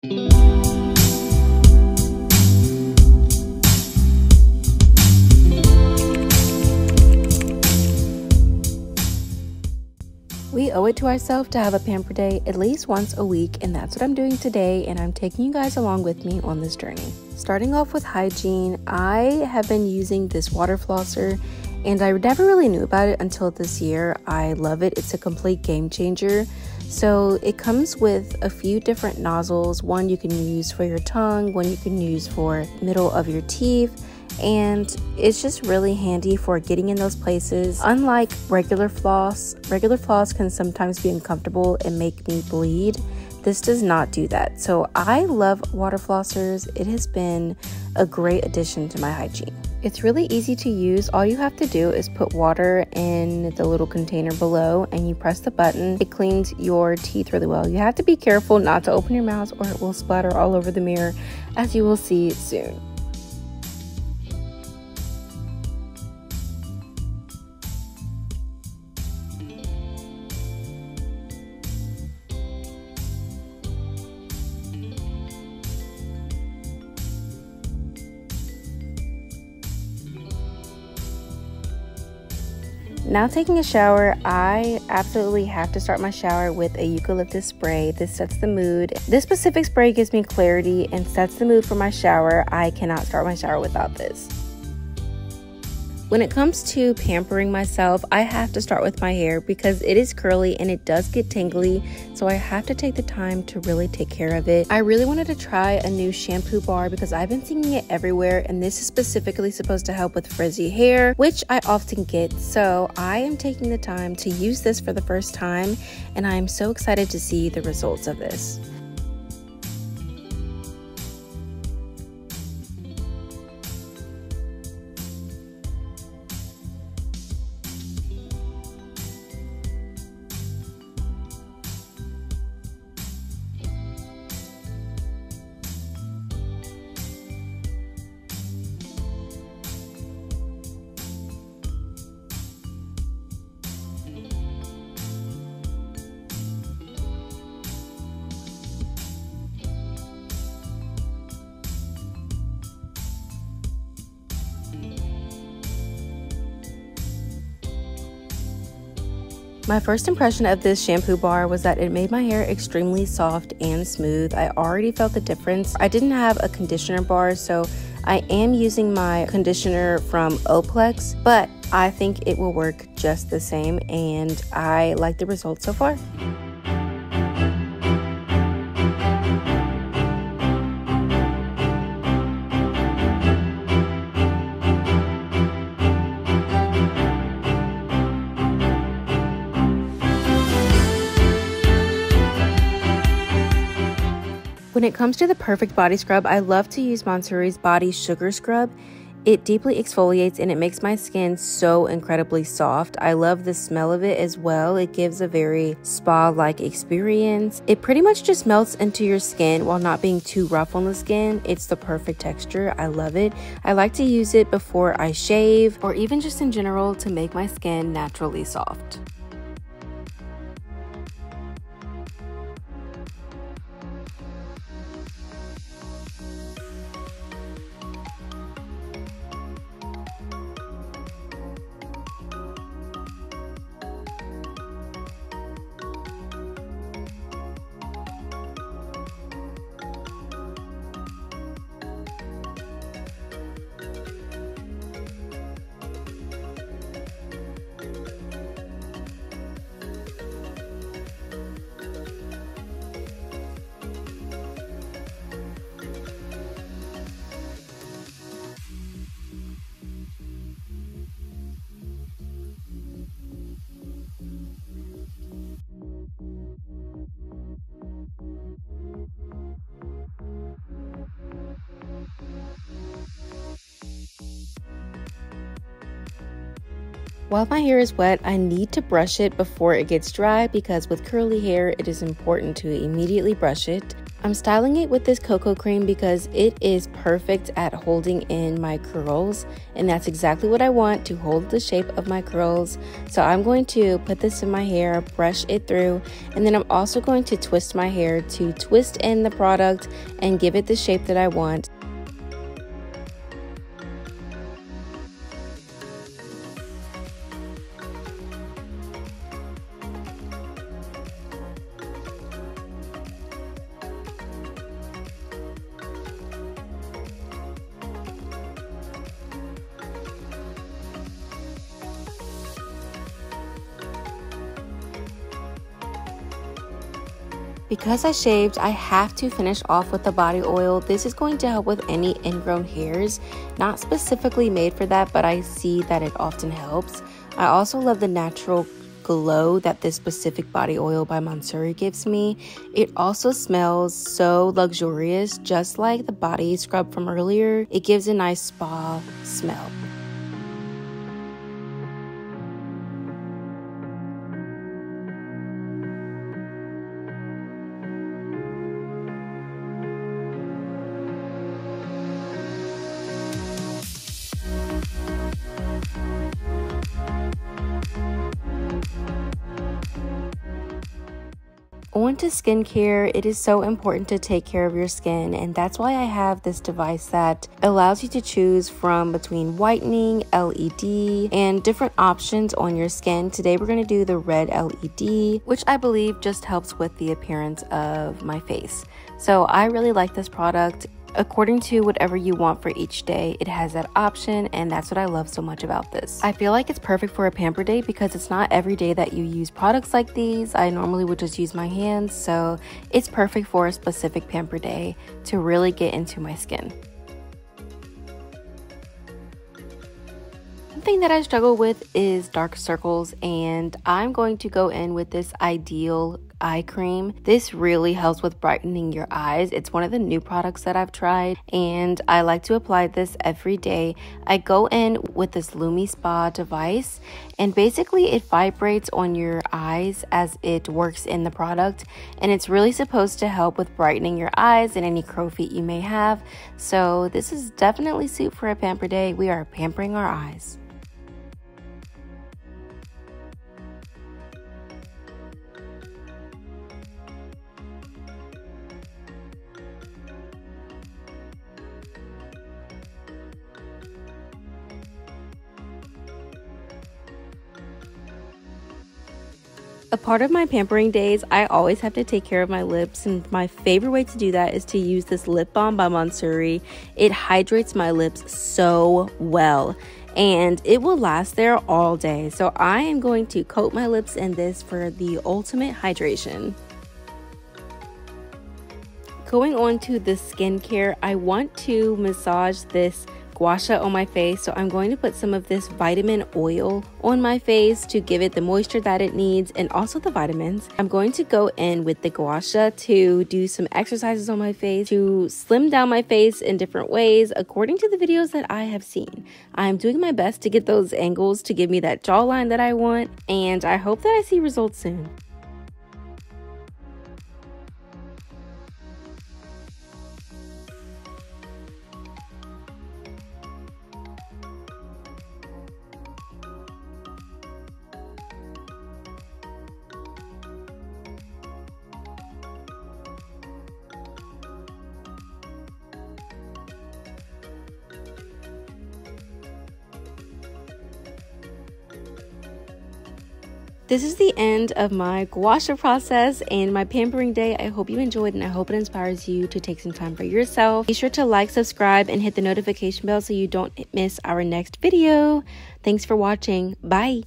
We owe it to ourselves to have a pamper day at least once a week, and that's what I'm doing today. And I'm taking you guys along with me on this journey. Starting off with hygiene, I have been using this water flosser, and I never really knew about it until this year. I love it, it's a complete game changer. So it comes with a few different nozzles one you can use for your tongue, one you can use for middle of your teeth and it's just really handy for getting in those places. Unlike regular floss, regular floss can sometimes be uncomfortable and make me bleed. This does not do that. So I love water flossers. It has been a great addition to my hygiene. It's really easy to use. All you have to do is put water in the little container below and you press the button. It cleans your teeth really well. You have to be careful not to open your mouth or it will splatter all over the mirror as you will see soon. Now taking a shower, I absolutely have to start my shower with a eucalyptus spray. This sets the mood. This specific spray gives me clarity and sets the mood for my shower. I cannot start my shower without this. When it comes to pampering myself, I have to start with my hair because it is curly and it does get tingly, so I have to take the time to really take care of it. I really wanted to try a new shampoo bar because I've been seeing it everywhere, and this is specifically supposed to help with frizzy hair, which I often get. So I am taking the time to use this for the first time, and I am so excited to see the results of this. My first impression of this shampoo bar was that it made my hair extremely soft and smooth. I already felt the difference. I didn't have a conditioner bar, so I am using my conditioner from Oplex, but I think it will work just the same and I like the results so far. When it comes to the perfect body scrub, I love to use Monsuri's Body Sugar Scrub. It deeply exfoliates and it makes my skin so incredibly soft. I love the smell of it as well. It gives a very spa like experience. It pretty much just melts into your skin while not being too rough on the skin. It's the perfect texture. I love it. I like to use it before I shave or even just in general to make my skin naturally soft. While my hair is wet, I need to brush it before it gets dry because with curly hair, it is important to immediately brush it. I'm styling it with this cocoa cream because it is perfect at holding in my curls and that's exactly what I want to hold the shape of my curls. So I'm going to put this in my hair, brush it through, and then I'm also going to twist my hair to twist in the product and give it the shape that I want. Because I shaved, I have to finish off with the body oil. This is going to help with any ingrown hairs. Not specifically made for that, but I see that it often helps. I also love the natural glow that this specific body oil by Monsuri gives me. It also smells so luxurious, just like the body scrub from earlier. It gives a nice spa smell. On to skincare, it is so important to take care of your skin, and that's why I have this device that allows you to choose from between whitening, LED, and different options on your skin. Today, we're going to do the red LED, which I believe just helps with the appearance of my face. So, I really like this product according to whatever you want for each day. It has that option, and that's what I love so much about this. I feel like it's perfect for a pamper day because it's not every day that you use products like these. I normally would just use my hands, so it's perfect for a specific pamper day to really get into my skin. Something that I struggle with is dark circles, and I'm going to go in with this Ideal eye cream. This really helps with brightening your eyes. It's one of the new products that I've tried and I like to apply this every day. I go in with this Lumi Spa device and basically it vibrates on your eyes as it works in the product and it's really supposed to help with brightening your eyes and any crow feet you may have. So this is definitely suit for a pamper day. We are pampering our eyes. A part of my pampering days, I always have to take care of my lips, and my favorite way to do that is to use this lip balm by Monsuri. It hydrates my lips so well and it will last there all day. So I am going to coat my lips in this for the ultimate hydration. Going on to the skincare, I want to massage this gua sha on my face. So I'm going to put some of this vitamin oil on my face to give it the moisture that it needs and also the vitamins. I'm going to go in with the gua sha to do some exercises on my face to slim down my face in different ways according to the videos that I have seen. I'm doing my best to get those angles to give me that jawline that I want and I hope that I see results soon. This is the end of my gua sha process and my pampering day. I hope you enjoyed and I hope it inspires you to take some time for yourself. Be sure to like, subscribe, and hit the notification bell so you don't miss our next video. Thanks for watching. Bye.